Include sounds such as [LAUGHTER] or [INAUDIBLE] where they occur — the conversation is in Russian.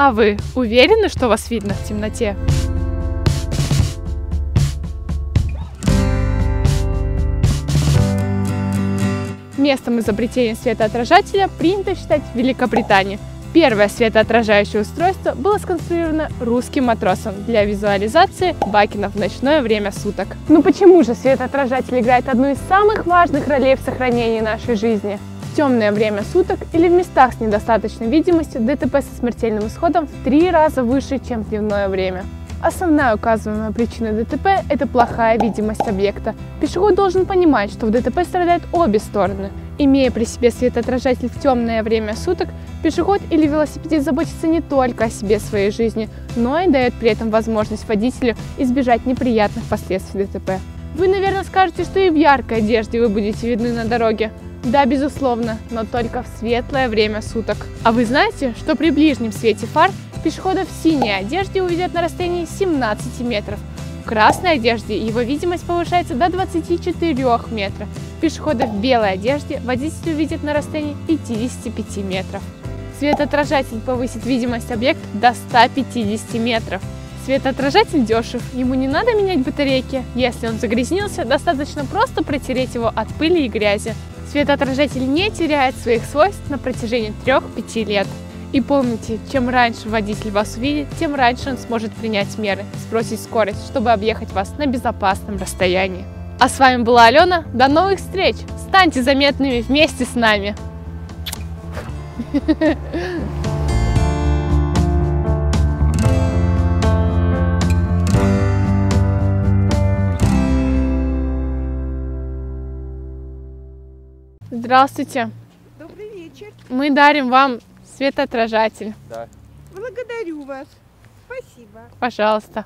А вы уверены, что вас видно в темноте? Местом изобретения светоотражателя принято считать Великобританию. Первое светоотражающее устройство было сконструировано русским матросом для визуализации бакенов в ночное время суток. Ну почему же светоотражатель играет одну из самых важных ролей в сохранении нашей жизни? Темное время суток или в местах с недостаточной видимостью ДТП со смертельным исходом в три раза выше, чем в дневное время. Основная указываемая причина ДТП – это плохая видимость объекта. Пешеход должен понимать, что в ДТП страдают обе стороны. Имея при себе светоотражатель в темное время суток, пешеход или велосипедист заботится не только о себе своей жизни, но и дает при этом возможность водителю избежать неприятных последствий ДТП. Вы, наверное, скажете, что и в яркой одежде вы будете видны на дороге. Да, безусловно, но только в светлое время суток. А вы знаете, что при ближнем свете фар пешехода в синей одежде увидят на расстоянии 17 метров. В красной одежде его видимость повышается до 24 метров. Пешехода в белой одежде водитель увидит на расстоянии 55 метров. Светоотражатель повысит видимость объекта до 150 метров. Светоотражатель дешев, ему не надо менять батарейки. Если он загрязнился, достаточно просто протереть его от пыли и грязи. Светоотражатель не теряет своих свойств на протяжении 3-5 лет. И помните, чем раньше водитель вас увидит, тем раньше он сможет принять меры, сбросить скорость, чтобы объехать вас на безопасном расстоянии. А с вами была Алена. До новых встреч! Станьте заметными вместе с нами! [LAUGHS] Здравствуйте! Добрый вечер. Мы дарим вам светоотражатель. Благодарю вас. Спасибо. Пожалуйста.